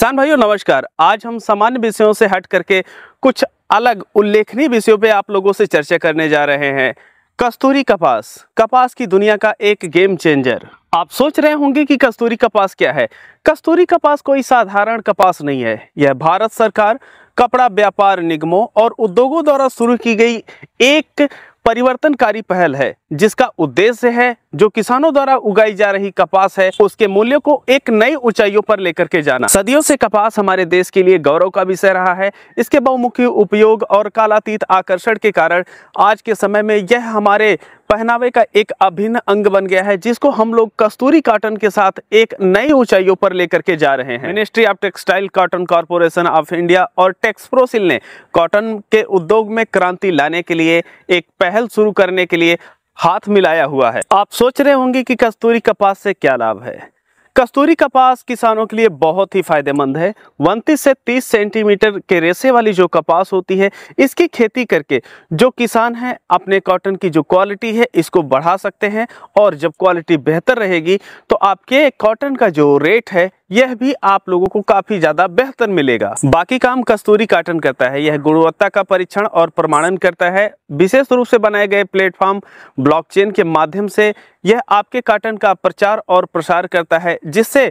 किसान भाइयों, नमस्कार। आज हम सामान्य विषयों से हट करके कुछ अलग उल्लेखनीय विषयों पे आप लोगों से चर्चा करने जा रहे हैं। कस्तूरी कपास। कपास की दुनिया का एक गेम चेंजर। आप सोच रहे होंगे कि कस्तूरी कपास क्या है? कस्तूरी कपास कोई साधारण कपास नहीं है। यह भारत सरकार, कपड़ा व्यापार निगमों और उद्योगों द्वारा शुरू की गई एक परिवर्तनकारी पहल है। जिसका उद्देश्य है, जो किसानों द्वारा उगाई जा रही कपास है, उसके मूल्य को एक नई ऊंचाइयों पर लेकर के जाना। सदियों से कपास हमारे देश के लिए गौरव का विषय रहा है। इसके बहुमुखी उपयोग और कालातीत आकर्षण के कारण आज के समय में यह हमारे पहनावे का एक अभिन्न अंग बन गया है, जिसको हम लोग कस्तूरी कॉटन के साथ एक नई ऊंचाइयों पर लेकर के जा रहे हैं। Ministry of textile cotton corporation of India और टेक्सप्रोसिल ने कॉटन के उद्योग में क्रांति लाने के लिए एक पहल शुरू करने के लिए हाथ मिलाया हुआ है। आप सोच रहे होंगे कि कस्तूरी कपास से क्या लाभ है? कस्तूरी कपास किसानों के लिए बहुत ही फ़ायदेमंद है। उनतीस से 30 सेंटीमीटर के रेसे वाली जो कपास होती है, इसकी खेती करके जो किसान हैं, अपने कॉटन की जो क्वालिटी है, इसको बढ़ा सकते हैं और जब क्वालिटी बेहतर रहेगी तो आपके कॉटन का जो रेट है यह भी आप लोगों को काफ़ी ज़्यादा बेहतर मिलेगा। बाकी काम कस्तूरी काटन करता है। यह गुणवत्ता का परीक्षण और प्रमाणन करता है। विशेष रूप से बनाए गए प्लेटफॉर्म ब्लॉकचेन के माध्यम से यह आपके काटन का प्रचार और प्रसार करता है, जिससे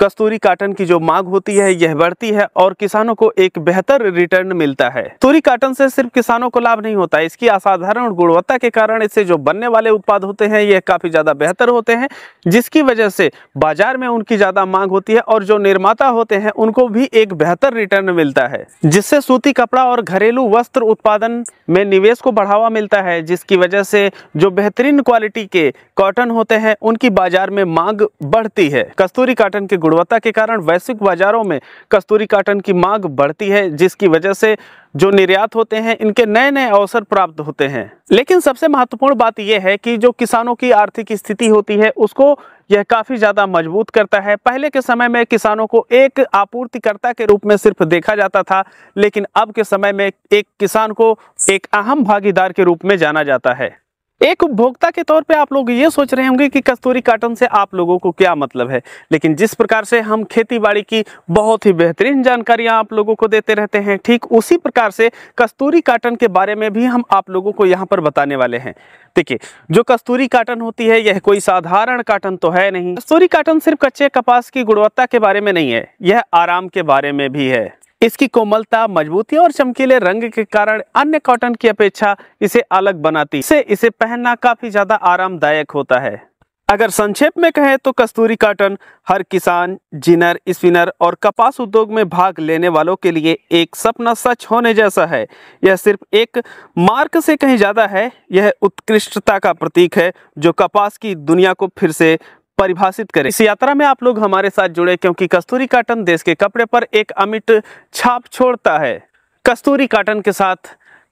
कस्तूरी काटन की जो मांग होती है, यह बढ़ती है और किसानों को एक बेहतर रिटर्न मिलता है। कस्तूरी काटन से सिर्फ़ किसानों को लाभ नहीं होता इसकी असाधारण गुणवत्ता के कारण इससे जो बनने वाले उत्पाद होते हैं, यह काफ़ी ज़्यादा बेहतर होते हैं, जिसकी वजह से बाज़ार में उनकी ज़्यादा मांग होती है और जो निर्माता होते हैं, उनको भी एक बेहतर रिटर्न मिलता है, जिससे सूती कपड़ा और घरेलू वस्त्र उत्पादन में निवेश को बढ़ावा मिलता है, जिसकी वजह से जो बेहतरीन क्वालिटी के कॉटन होते हैं, उनकी बाज़ार में मांग बढ़ती है। कस्तूरी काटन के गुणवत्ता के कारण वैश्विक बाजारों में कस्तूरी काटन की मांग बढ़ती है, जिसकी वजह से जो निर्यात होते हैं, इनके नए नए अवसर प्राप्त होते हैं। लेकिन सबसे महत्वपूर्ण बात यह है कि जो किसानों की आर्थिक स्थिति होती है, उसको यह काफ़ी ज़्यादा मज़बूत करता है। पहले के समय में किसानों को एक आपूर्तिकर्ता के रूप में सिर्फ़ देखा जाता था, लेकिन अब के समय में एक किसान को एक अहम भागीदार के रूप में जाना जाता है। एक उपभोक्ता के तौर पे आप लोग ये सोच रहे होंगे कि कस्तूरी काटन से आप लोगों को क्या मतलब है। लेकिन जिस प्रकार से हम खेती बाड़ी की बहुत ही बेहतरीन जानकारियाँ आप लोगों को देते रहते हैं, ठीक उसी प्रकार से कस्तूरी काटन के बारे में भी हम आप लोगों को यहाँ पर बताने वाले हैं। देखिए, जो कस्तूरी काटन होती है, यह कोई साधारण काटन तो है नहीं। कस्तूरी काटन सिर्फ़ कच्चे कपास की गुणवत्ता के बारे में नहीं है, यह आराम के बारे में भी है। इसकी कोमलता, मजबूती और चमकीले रंग के कारण अन्य कॉटन की अपेक्षा इसे अलग बनाती। इसे इसे पहनना काफ़ी ज़्यादा आरामदायक होता है। अगर संक्षेप में कहें तो कस्तूरी काटन हर किसान, जिनर, स्पिनर और कपास उद्योग में भाग लेने वालों के लिए एक सपना सच होने जैसा है। यह सिर्फ़ एक मार्क से कहीं ज़्यादा है। यह उत्कृष्टता का प्रतीक है, जो कपास की दुनिया को फिर से परिभाषित करें। इस यात्रा में आप लोग हमारे साथ जुड़े क्योंकि कस्तूरी काटन देश के कपड़े पर एक अमिट छाप छोड़ता है। कस्तूरी काटन के साथ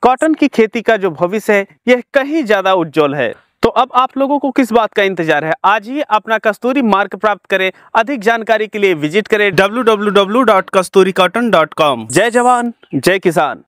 कॉटन की खेती का जो भविष्य है, यह कहीं ज़्यादा उज्जवल है। तो अब आप लोगों को किस बात का इंतज़ार है? आज ही अपना कस्तूरी मार्क प्राप्त करें, अधिक जानकारी के लिए विज़िट करें www.kasturicotton.com जय जवान, जय किसान।